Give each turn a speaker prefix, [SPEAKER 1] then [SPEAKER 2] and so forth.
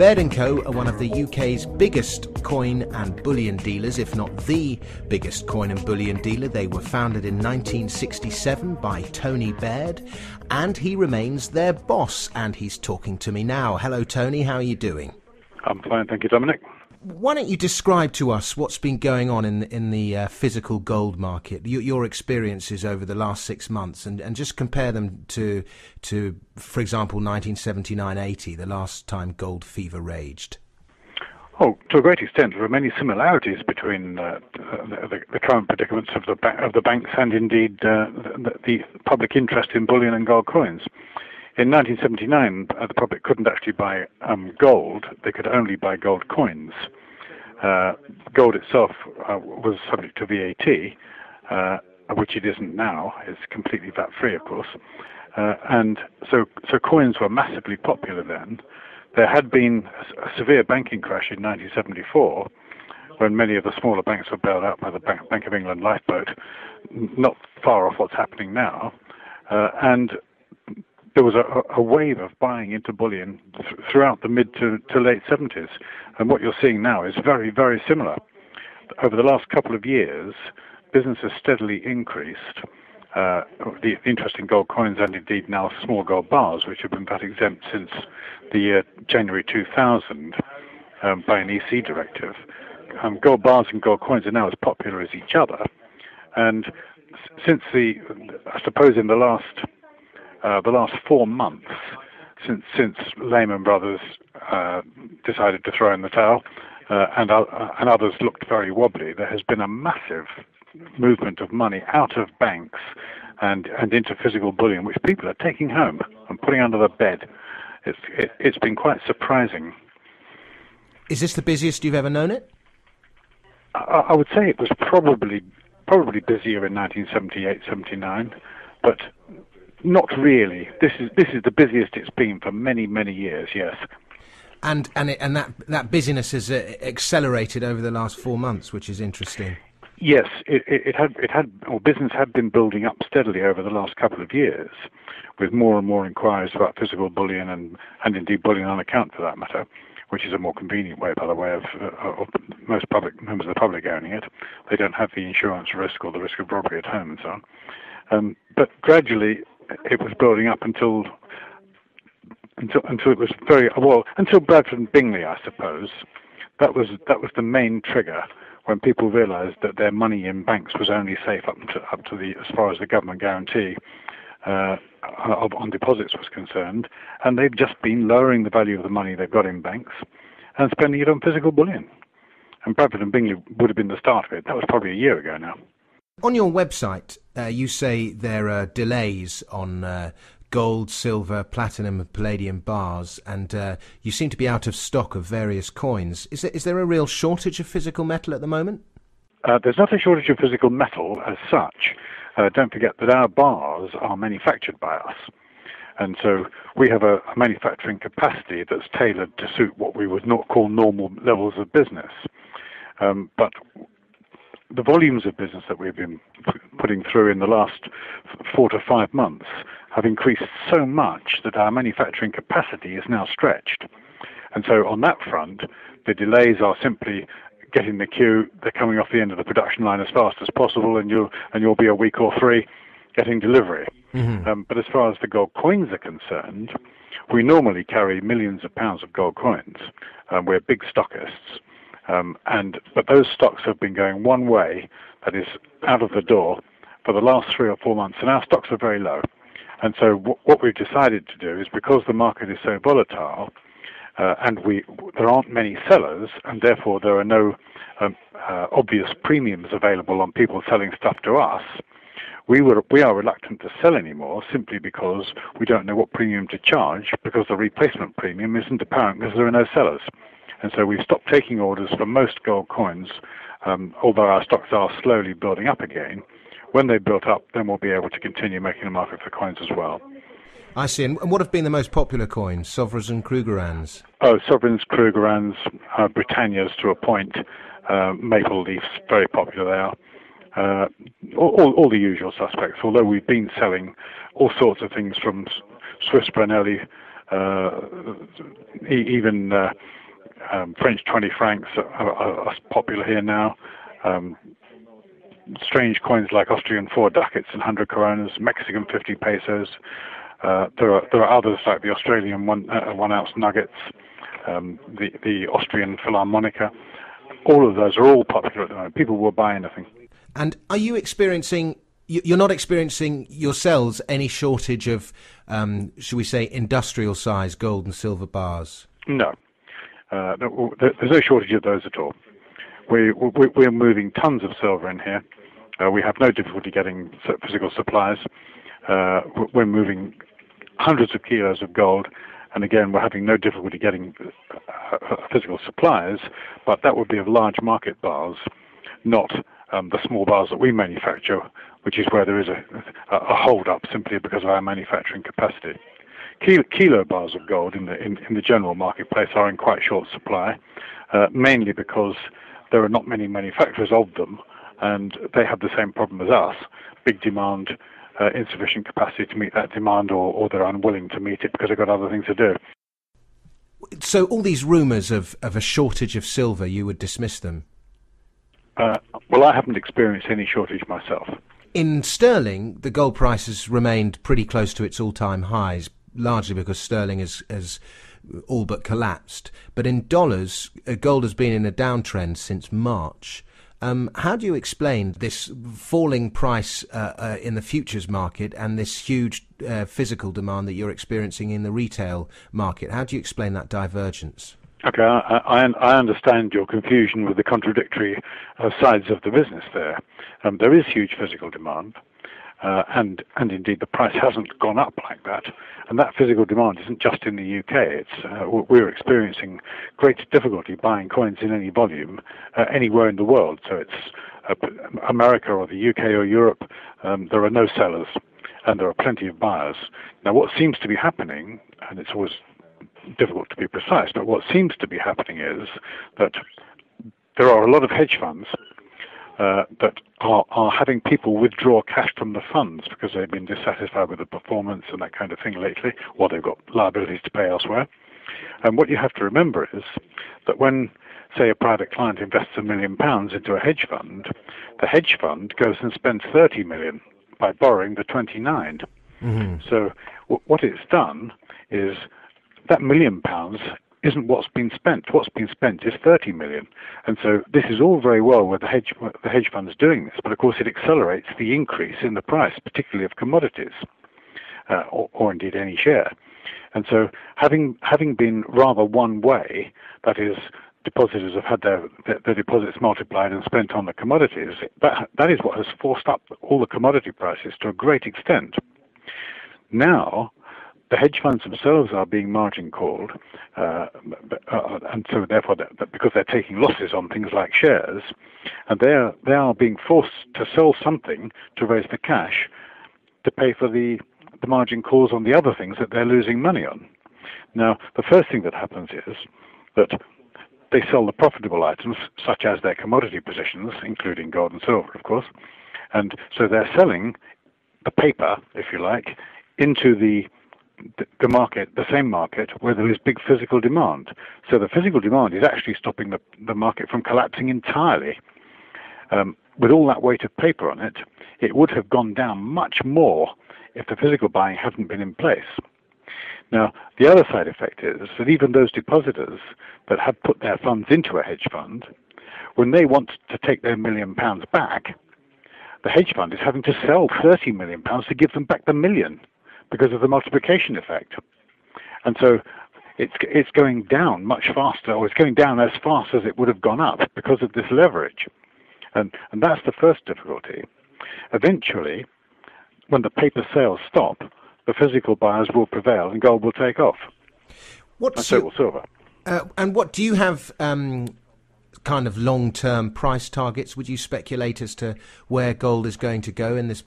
[SPEAKER 1] Baird & Co. are one of the UK's biggest coin and bullion dealers, if not the biggest coin and bullion dealer. They were founded in 1967 by Tony Baird, and he remains their boss, and he's talking to me now. Hello, Tony, how are you doing?
[SPEAKER 2] I'm fine, thank you, Dominic
[SPEAKER 1] why don't you describe to us what's been going on in in the uh, physical gold market, your, your, experiences over the last six months, and, and just compare them to to, for example, 1979-80, the last time gold fever raged.
[SPEAKER 2] Oh, to a great extent, there are many similarities between uh, the, the, current predicaments of the ba- of the banks and indeed uh, the, the, public interest in bullion and gold coins. In 1979, uh, the public couldn't actually buy um, gold; they could only buy gold coins. Uh, gold itself uh, was subject to VAT, uh, which it isn't now. It's completely VAT-free, of course. Uh, and so, so coins were massively popular then. There had been a severe banking crash in 1974 when many of the smaller banks were bailed out by the Bank, Bank of England lifeboat, not far off what's happening now. Uh, and there was a, a, wave of buying into bullion th- throughout the mid to, to late 70s. And what you're seeing now is very, very similar. Over the last couple of years, business has steadily increased. Uh, the interest in gold coins and indeed now small gold bars, which have been VAT exempt since the year January 2000 um, by an EC directive. Um, gold bars and gold coins are now as popular as each other. And since the, I suppose in the last uh, the last four months since since Lehman Brothers uh, decided to throw in the towel, uh, and uh, and others looked very wobbly. There has been a massive movement of money out of banks and and into physical bullion, which people are taking home and putting under the bed. It's it, it's been quite surprising.
[SPEAKER 1] Is this the busiest you've ever known it?
[SPEAKER 2] I, I would say it was probably probably busier in 1978, 79, but not really. This is this is the busiest it's been for many many years. Yes.
[SPEAKER 1] And and it, and that that busyness has uh, accelerated over the last four months, which is interesting.
[SPEAKER 2] Yes, it, it, it, had it had or business had been building up steadily over the last couple of years, with more and more inquiries about physical bullion and and indeed bullion on account for that matter, which is a more convenient way, by the way, of, uh, of most public members of the public owning it. They don't have the insurance risk or the risk of robbery at home and so on. Um, but gradually, it was building up until until until it was very well until Bradford and Bingley, I suppose. That was that was the main trigger when people realised that their money in banks was only safe up to up to the as far as the government guarantee uh, on deposits was concerned, and they've just been lowering the value of the money they've got in banks and spending it on physical bullion. And Bradford and Bingley would have been the start of it. That was probably a year ago now.
[SPEAKER 1] On your website, uh, you say there are delays on uh, gold, silver, platinum, and palladium bars, and uh, you seem to be out of stock of various coins. Is there, is there a real shortage of physical metal at the moment?
[SPEAKER 2] Uh, there's not a shortage of physical metal as such. Uh, don't forget that our bars are manufactured by us. And so we have a, a, manufacturing capacity that's tailored to suit what we would not call normal levels of business. Um, but the volumes of business that we've been putting through in the last four to five months have increased so much that our manufacturing capacity is now stretched. And so on that front, the delays are simply getting the queue, they're coming off the end of the production line as fast as possible, and you'll, and you'll be a week or three getting delivery. Mm-hmm. Um, but as far as the gold coins are concerned, we normally carry millions of pounds of gold coins. Um, we're big stockists. Um, and but those stocks have been going one way, that is out of the door, for the last three or four months, and our stocks are very low. And so w- what we've decided to do is because the market is so volatile, uh, and we there aren't many sellers, and therefore there are no um, uh, obvious premiums available on people selling stuff to us. We were we are reluctant to sell anymore simply because we don't know what premium to charge because the replacement premium isn't apparent because there are no sellers. And so we've stopped taking orders for most gold coins, um, although our stocks are slowly building up again. When they've built up, then we'll be able to continue making a market for coins as well.
[SPEAKER 1] I see. And what have been the most popular coins? Sovereigns and Krugerrands?
[SPEAKER 2] Oh, Sovereigns, Krugerrands, uh, Britannias to a point. Uh, maple leafs, very popular they are. Uh, all, all, the usual suspects, although we've been selling all sorts of things from Swiss Vreneli Uh, even uh, um, French 20 francs are, are, are, popular here now. Um, strange coins like Austrian four ducats and 100 coronas, Mexican 50 pesos. Uh, there are there are others like the Australian one uh, one ounce nuggets, um, the the Austrian Philharmonica. All of those are all popular at the moment. People will buy anything.
[SPEAKER 1] And are you experiencing? You're not experiencing yourselves any shortage of, um, should we say, industrial size gold and silver bars?
[SPEAKER 2] No, uh, there's no shortage of those at all. We, we, are moving tons of silver in here. Uh, we have no difficulty getting physical supplies. Uh, we're moving hundreds of kilos of gold, and again, we're having no difficulty getting uh, uh, physical supplies, but that would be of large market bars, not um, the small bars that we manufacture, which is where there is a, a hold up simply because of our manufacturing capacity. Kilo, kilo bars of gold in the in, in, the general marketplace are in quite short supply, uh, mainly because there are not many manufacturers of them, and they have the same problem as us: big demand, uh, insufficient capacity to meet that demand, or, or they're unwilling to meet it because they've got other things to do.
[SPEAKER 1] So, all these rumours of, of a shortage of silver, you would dismiss them?
[SPEAKER 2] Uh, well, I haven't experienced any shortage myself.
[SPEAKER 1] In sterling, the gold price has remained pretty close to its all-time highs, largely because sterling has, has all but collapsed. But in dollars, uh, gold has been in a downtrend since March. Um, how do you explain this falling price uh, uh, in the futures market and this huge uh, physical demand that you're experiencing in the retail market? How do you explain that divergence?
[SPEAKER 2] Okay, I, I, I, understand your confusion with the contradictory uh, sides of the business there. Um, there is huge physical demand, and and indeed the price hasn't gone up like that. And that physical demand isn't just in the UK. It's uh, we're experiencing great difficulty buying coins in any volume uh, anywhere in the world. So it's uh, America or the UK or Europe. Um, there are no sellers, and there are plenty of buyers. Now, what seems to be happening, and it's always difficult to be precise, but what seems to be happening is that there are a lot of hedge funds uh, that are, are having people withdraw cash from the funds because they've been dissatisfied with the performance and that kind of thing lately, or they've got liabilities to pay elsewhere. And what you have to remember is that when, say, a private client invests a million pounds into a hedge fund, the hedge fund goes and spends 30 million by borrowing the 29. Mm-hmm. So w- what it's done is that million pounds isn't what's been spent. What's been spent is 30 million. And so this is all very well where the hedge, the hedge funds doing this, but of course it accelerates the increase in the price, particularly of commodities, uh, or, or indeed any share. And so having, having been rather one way, that is, depositors have had their, their, their, deposits multiplied and spent on the commodities, that, that is what has forced up all the commodity prices to a great extent. Now, the hedge funds themselves are being margin called, uh, uh, and so therefore, because they're taking losses on things like shares, and they are they are being forced to sell something to raise the cash to pay for the the margin calls on the other things that they're losing money on. Now, the first thing that happens is that they sell the profitable items, such as their commodity positions, including gold and silver, of course, and so they're selling the paper, if you like, into the the market, the same market, where there is big physical demand. So the physical demand is actually stopping the, the market from collapsing entirely. Um, with all that weight of paper on it, it would have gone down much more if the physical buying hadn't been in place. Now, the other side effect is that even those depositors that had put their funds into a hedge fund, when they want to take their million pounds back, the hedge fund is having to sell 30 million pounds to give them back the million because of the multiplication effect. And so it's it's going down much faster, or it's going down as fast as it would have gone up because of this leverage. And and that's the first difficulty. Eventually, when the paper sales stop, the physical buyers will prevail and gold will take off. What's and so will silver.
[SPEAKER 1] Uh, and what do you have um, kind of long term price targets? Would you speculate as to where gold is going to go in this